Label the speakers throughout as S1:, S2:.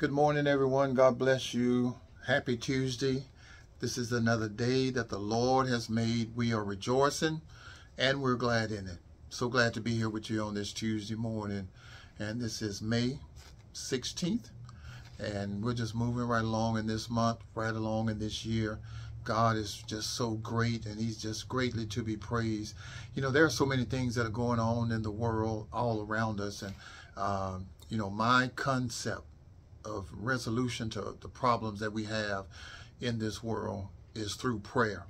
S1: Good morning, everyone. God bless you. Happy Tuesday. This is another day that the Lord has made. We are rejoicing and we're glad in it. So glad to be here with you on this Tuesday morning. And this is May 16th. And we're just moving right along in this month, right along in this year. God is just so great and he's just greatly to be praised. You know, there are so many things that are going on in the world all around us. And, um, you know, my concept of resolution to the problems that we have in this world is through prayer.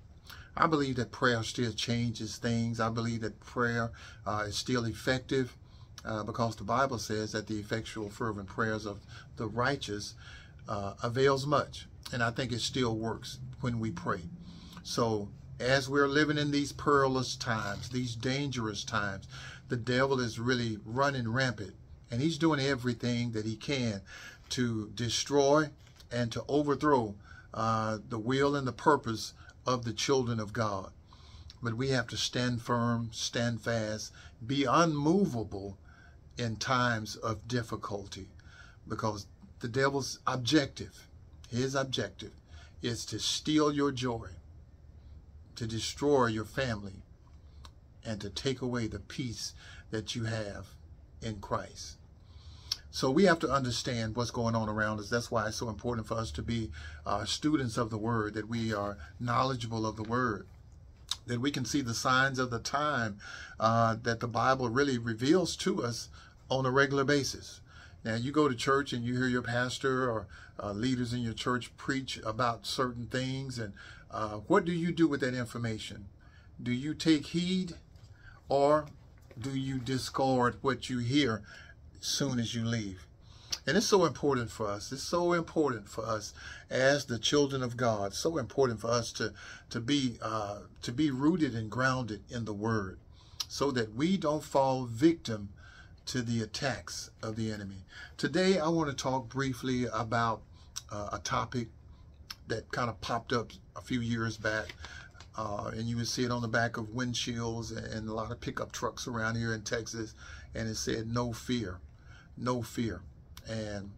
S1: I believe that prayer still changes things. I believe that prayer uh, is still effective uh, because the Bible says that the effectual fervent prayers of the righteous uh, avails much. And I think it still works when we pray. So as we're living in these perilous times, these dangerous times, the devil is really running rampant and he's doing everything that he can to destroy and to overthrow uh, the will and the purpose of the children of God. But we have to stand firm, stand fast, be unmovable in times of difficulty because the devil's objective, his objective, is to steal your joy, to destroy your family, and to take away the peace that you have in Christ. So we have to understand what's going on around us. That's why it's so important for us to be uh, students of the Word, that we are knowledgeable of the Word, that we can see the signs of the time uh, that the Bible really reveals to us on a regular basis. Now, you go to church and you hear your pastor or uh, leaders in your church preach about certain things, and uh, what do you do with that information? Do you take heed or do you discard what you hear soon as you leave. And it's so important for us. It's so important for us as the children of God. So important for us to to be uh, to be rooted and grounded in the Word, so that we don't fall victim to the attacks of the enemy. Today, I want to talk briefly about uh, a topic that kind of popped up a few years back. Uh, and you would see it on the back of windshields and a lot of pickup trucks around here in Texas. And it said, no fear no fear. And,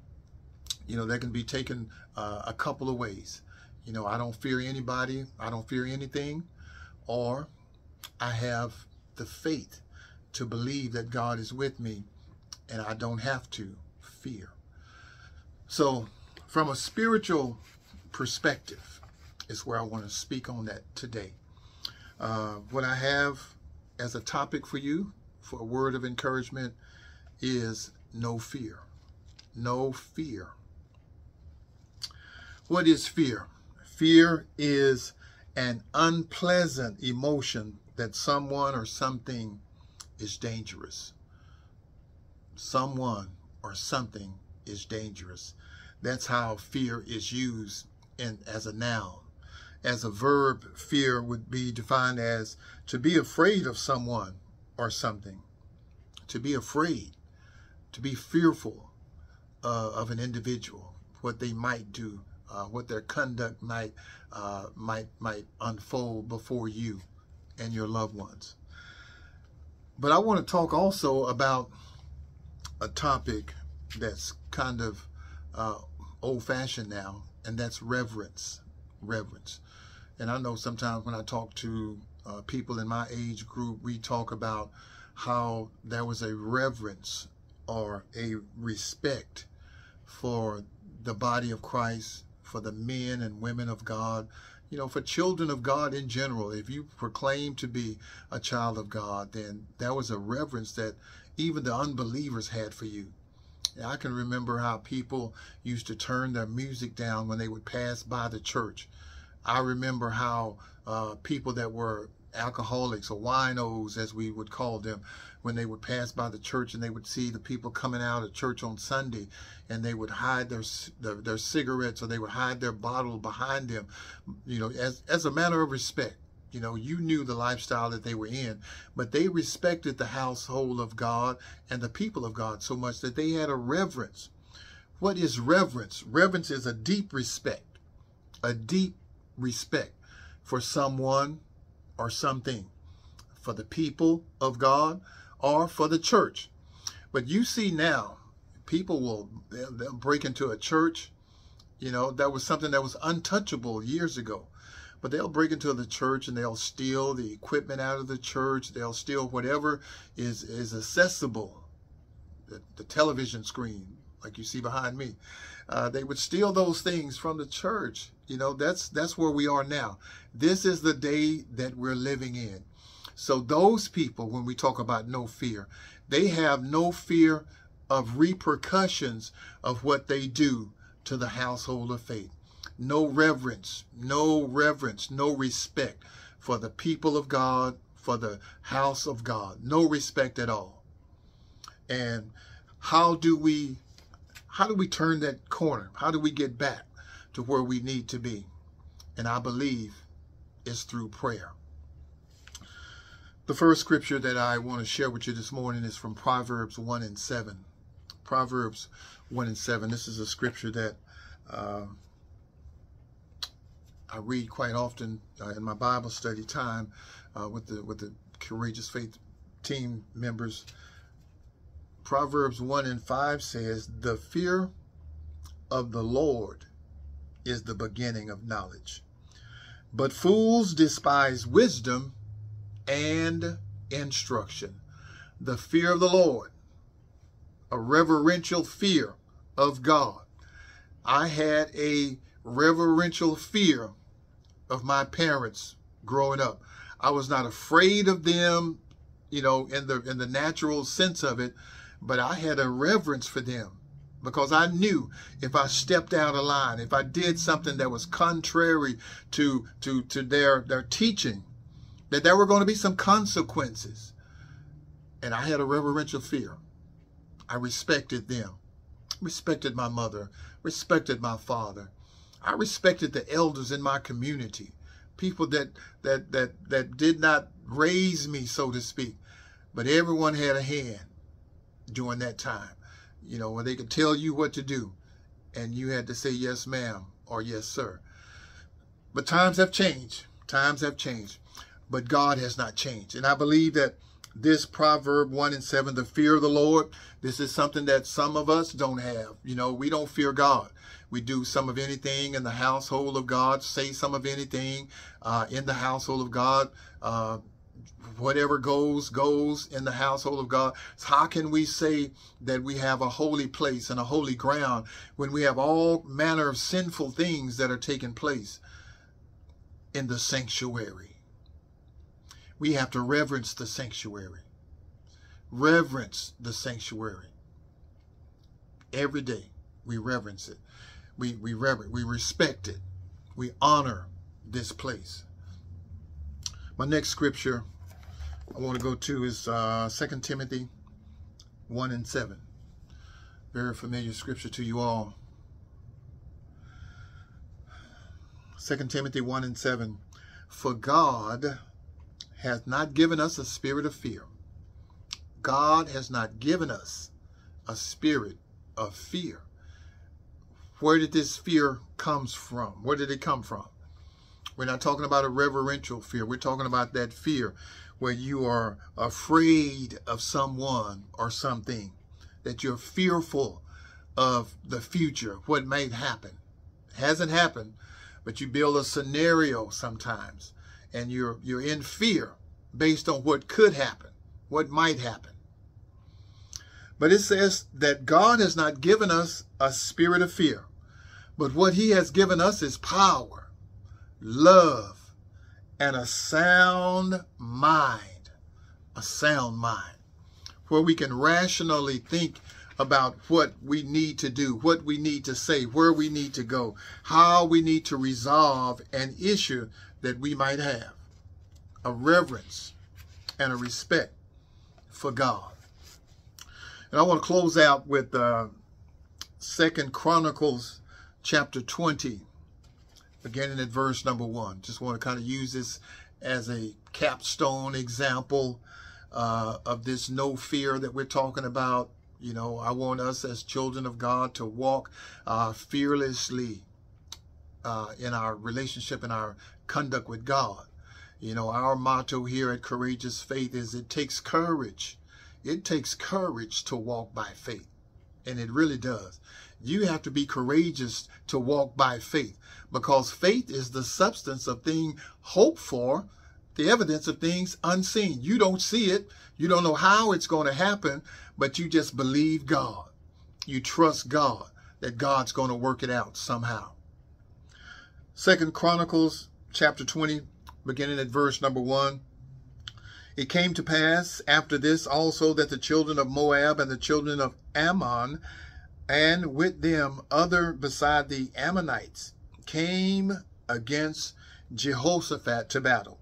S1: you know, that can be taken uh, a couple of ways. You know, I don't fear anybody, I don't fear anything, or I have the faith to believe that God is with me and I don't have to fear. So, from a spiritual perspective, is where I want to speak on that today. Uh, what I have as a topic for you, for a word of encouragement, is no fear. No fear. What is fear? Fear is an unpleasant emotion that someone or something is dangerous. Someone or something is dangerous. That's how fear is used in, as a noun. As a verb, fear would be defined as to be afraid of someone or something. To be afraid to be fearful uh, of an individual, what they might do, uh, what their conduct might uh, might might unfold before you and your loved ones. But I want to talk also about a topic that's kind of uh, old-fashioned now, and that's reverence. Reverence. And I know sometimes when I talk to uh, people in my age group, we talk about how there was a reverence or a respect for the body of Christ, for the men and women of God, you know, for children of God in general. If you proclaim to be a child of God, then that was a reverence that even the unbelievers had for you. I can remember how people used to turn their music down when they would pass by the church. I remember how uh, people that were alcoholics or winos, as we would call them, when they would pass by the church and they would see the people coming out of church on Sunday and they would hide their, their, their cigarettes or they would hide their bottle behind them, you know, as, as a matter of respect. You know, you knew the lifestyle that they were in, but they respected the household of God and the people of God so much that they had a reverence. What is reverence? Reverence is a deep respect, a deep respect for someone or something, for the people of God, or for the church. But you see now, people will they'll, break into a church. You know, that was something that was untouchable years ago. But they'll break into the church and they'll steal the equipment out of the church. They'll steal whatever is, is accessible. The, the television screen, like you see behind me. Uh, they would steal those things from the church. You know, that's that's where we are now. This is the day that we're living in. So those people, when we talk about no fear, they have no fear of repercussions of what they do to the household of faith. No reverence, no reverence, no respect for the people of God, for the house of God. No respect at all. And how do we how do we turn that corner? How do we get back to where we need to be? And I believe it's through prayer. The first scripture that I want to share with you this morning is from Proverbs 1 and 7. Proverbs 1 and 7. This is a scripture that uh, I read quite often uh, in my Bible study time uh, with the with the Courageous Faith team members. Proverbs 1 and 5 says, The fear of the Lord is the beginning of knowledge. But fools despise wisdom and instruction. The fear of the Lord, a reverential fear of God. I had a reverential fear of my parents growing up. I was not afraid of them, you know, in the in the natural sense of it, but I had a reverence for them because I knew if I stepped out of line, if I did something that was contrary to to to their their teaching, that there were going to be some consequences. And I had a reverential fear. I respected them, respected my mother, respected my father. I respected the elders in my community, people that that that that did not raise me, so to speak, but everyone had a hand during that time. You know, when they could tell you what to do, and you had to say yes, ma'am, or yes, sir. But times have changed. Times have changed but God has not changed. And I believe that this proverb 1 and 7 the fear of the lord this is something that some of us don't have you know we don't fear god we do some of anything in the household of god say some of anything uh, in the household of god uh, whatever goes goes in the household of god so how can we say that we have a holy place and a holy ground when we have all manner of sinful things that are taking place in the sanctuary we have to reverence the sanctuary. Reverence the sanctuary. Every day we reverence it. We, we reverence, we respect it. We honor this place. My next scripture I want to go to is uh, 2 Timothy 1 and 7. Very familiar scripture to you all. 2 Timothy 1 and 7. For God has not given us a spirit of fear. God has not given us a spirit of fear. Where did this fear comes from? Where did it come from? We're not talking about a reverential fear. We're talking about that fear where you are afraid of someone or something, that you're fearful of the future, what might happen. It hasn't happened, but you build a scenario sometimes and you're you're in fear based on what could happen, what might happen. But it says that God has not given us a spirit of fear, but what he has given us is power, love, and a sound mind, a sound mind, where we can rationally think about what we need to do, what we need to say, where we need to go, how we need to resolve an issue that we might have. A reverence and a respect for God. And I want to close out with uh, Second Chronicles chapter 20, beginning at verse number 1. Just want to kind of use this as a capstone example uh, of this no fear that we're talking about you know, I want us as children of God to walk uh, fearlessly uh, in our relationship and our conduct with God. You know, our motto here at Courageous Faith is it takes courage. It takes courage to walk by faith. And it really does. You have to be courageous to walk by faith because faith is the substance of things hoped for, the evidence of things unseen. You don't see it. You don't know how it's going to happen, but you just believe God. You trust God that God's going to work it out somehow. Second Chronicles chapter 20, beginning at verse number 1. It came to pass after this also that the children of Moab and the children of Ammon, and with them other beside the Ammonites, came against Jehoshaphat to battle.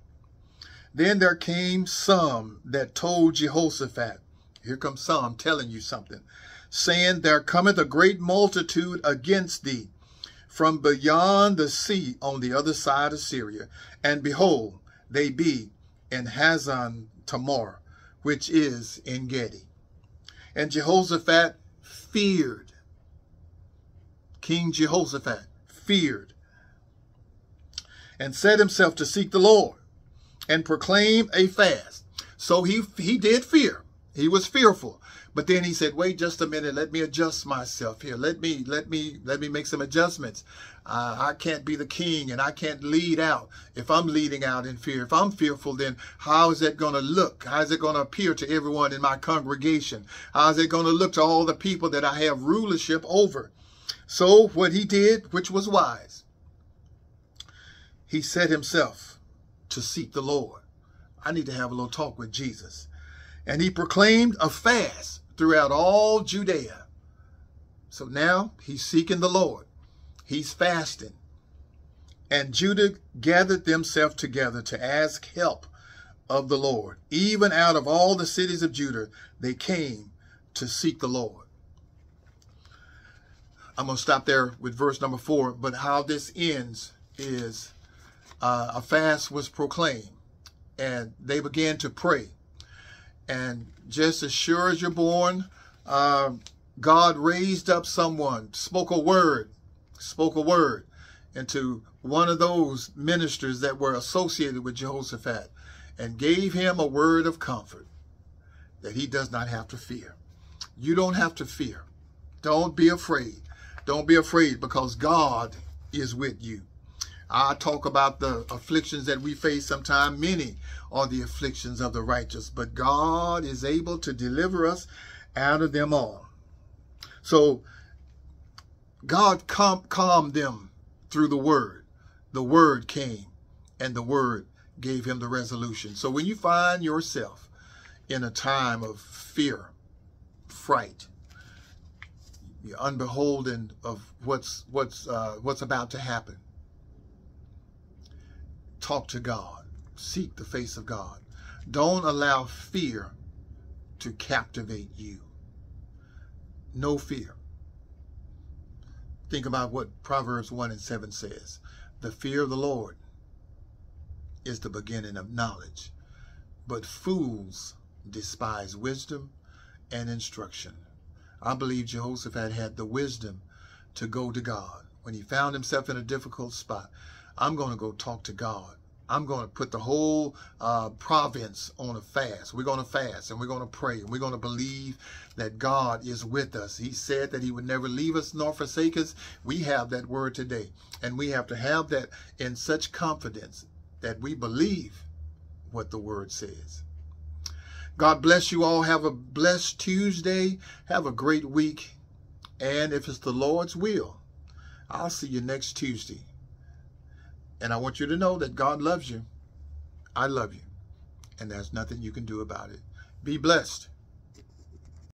S1: Then there came some that told Jehoshaphat, here comes some telling you something, saying, There cometh a great multitude against thee from beyond the sea on the other side of Syria. And behold, they be in Hazan Tamar, which is En Gedi. And Jehoshaphat feared. King Jehoshaphat feared and set himself to seek the Lord and proclaim a fast. So he, he did fear. He was fearful. But then he said, wait just a minute. Let me adjust myself here. Let me, let me, let me make some adjustments. Uh, I can't be the king and I can't lead out if I'm leading out in fear. If I'm fearful, then how is that going to look? How is it going to appear to everyone in my congregation? How is it going to look to all the people that I have rulership over? So what he did, which was wise, he set himself to seek the Lord. I need to have a little talk with Jesus. And he proclaimed a fast throughout all Judea. So now he's seeking the Lord. He's fasting. And Judah gathered themselves together to ask help of the Lord. Even out of all the cities of Judah, they came to seek the Lord. I'm going to stop there with verse number four. But how this ends is uh, a fast was proclaimed and they began to pray. And just as sure as you're born, uh, God raised up someone, spoke a word, spoke a word into one of those ministers that were associated with Jehoshaphat and gave him a word of comfort that he does not have to fear. You don't have to fear. Don't be afraid. Don't be afraid because God is with you. I talk about the afflictions that we face sometimes. Many are the afflictions of the righteous, but God is able to deliver us out of them all. So God calm, calmed them through the word. The word came and the word gave him the resolution. So when you find yourself in a time of fear, fright, you're unbeholden of what's what's uh, what's about to happen Talk to God. Seek the face of God. Don't allow fear to captivate you. No fear. Think about what Proverbs 1 and 7 says. The fear of the Lord is the beginning of knowledge, but fools despise wisdom and instruction. I believe Jehoshaphat had had the wisdom to go to God. When he found himself in a difficult spot, I'm going to go talk to God. I'm going to put the whole uh, province on a fast. We're going to fast and we're going to pray and we're going to believe that God is with us. He said that he would never leave us nor forsake us. We have that word today. And we have to have that in such confidence that we believe what the word says. God bless you all. Have a blessed Tuesday. Have a great week. And if it's the Lord's will, I'll see you next Tuesday. And I want you to know that God loves you. I love you. And there's nothing you can do about it. Be blessed.